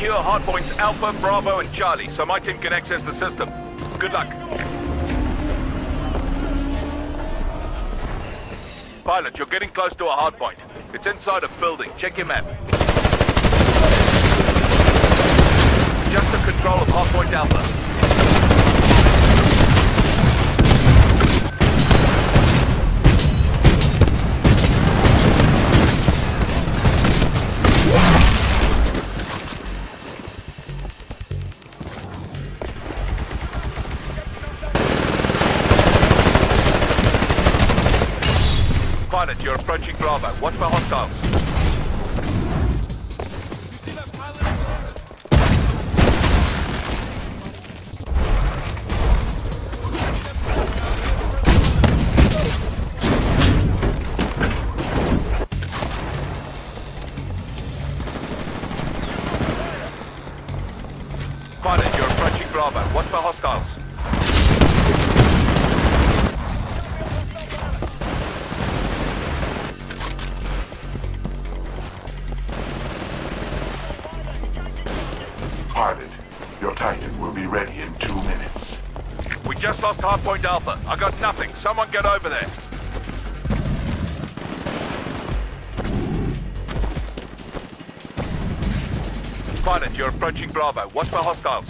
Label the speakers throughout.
Speaker 1: secure hardpoints Alpha, Bravo, and Charlie so my team can access the system. Good luck. Pilot, you're getting close to a hardpoint. It's inside a building. Check your map. Just the control of hardpoint Alpha. Bravo. Watch for hostiles. Pilot,
Speaker 2: your Titan will be ready in two minutes.
Speaker 1: We just lost hardpoint Alpha. I got nothing. Someone get over there. Pilot, you're approaching Bravo. Watch for hostiles.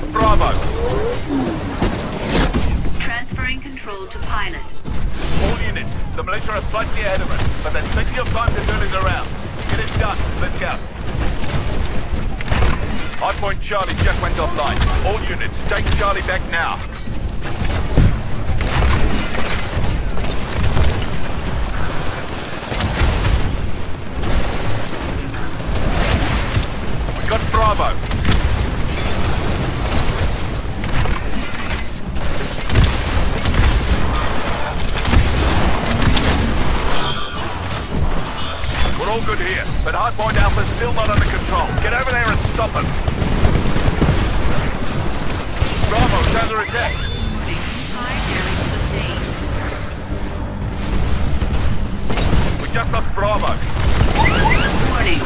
Speaker 1: Got Bravo.
Speaker 3: Transferring control to pilot.
Speaker 1: All units. The militia are slightly ahead of us, but there's plenty of time to turn it around. Get it done. Let's go. Hardpoint Charlie just went offline. All units, take Charlie back now. We got Bravo. All good here, but Hardpoint Alpha's still not under control. Get over there and stop him. Bravo's under attack. We just lost Bravo.
Speaker 3: Warning,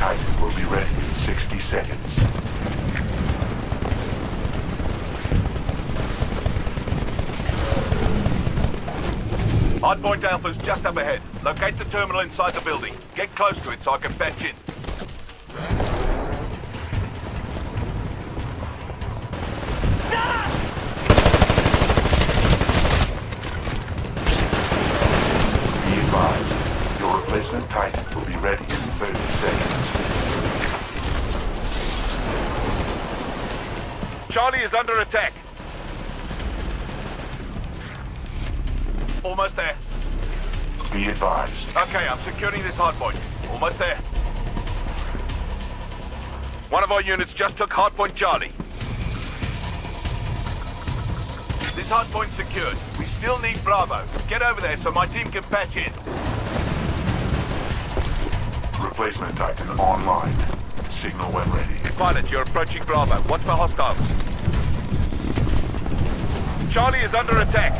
Speaker 3: Titan
Speaker 2: will be ready in 60 seconds.
Speaker 1: Hardpoint Alpha's just up ahead. Locate the terminal inside the building. Get close to it so I can fetch in. Be advised, your replacement Titan will be ready is under attack. Almost there.
Speaker 2: Be advised.
Speaker 1: Okay, I'm securing this hardpoint. Almost there. One of our units just took hardpoint Charlie. This hardpoint's secured. We still need Bravo. Get over there so my team can patch in.
Speaker 2: Replacement Titan online. Signal when ready.
Speaker 1: Pilot, you're approaching Bravo. Watch for hostiles. Charlie is under attack.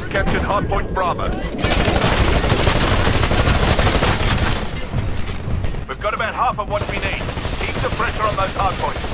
Speaker 1: Just captured hardpoint Bravo. We've got about half of what we need. Keep the pressure on those hardpoints.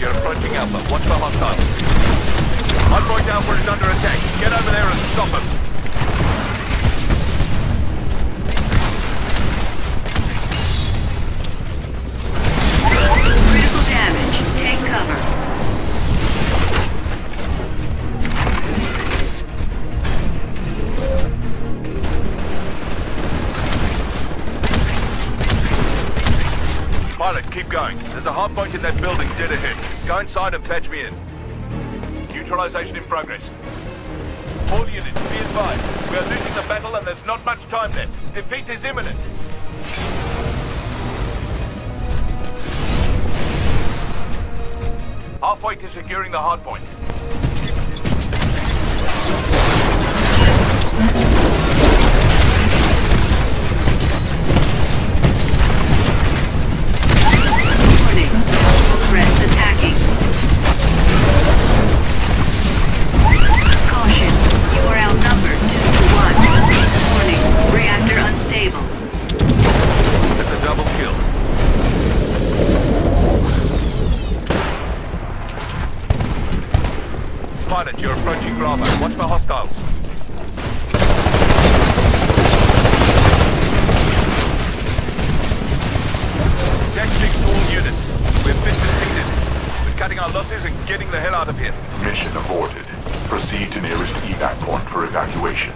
Speaker 1: You're approaching Alpha. Watch for hostiles. Hardpoint Alpha is under attack. Get over there and stop them. There's a hardpoint in that building dead ahead. Go inside and patch me in. Neutralization in progress. All units, be advised. We are losing the battle and there's not much time left. Defeat is imminent. Halfway to securing the hardpoint. Getting the hell out of here.
Speaker 2: Mission aborted. Proceed to nearest evac point for evacuation.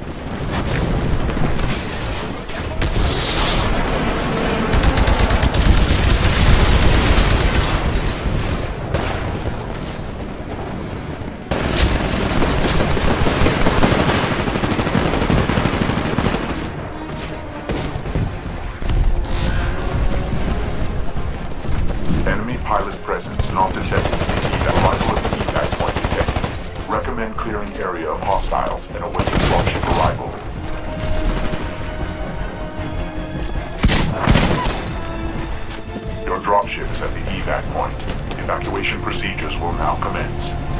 Speaker 2: Clearing area of hostiles and awaiting dropship arrival. Your dropship is at the evac point. Evacuation procedures will now commence.